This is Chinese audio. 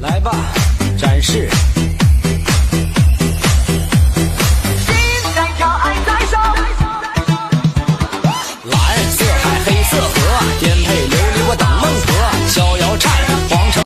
来吧，展示。心在跳，爱在烧。蓝色海，黑色河，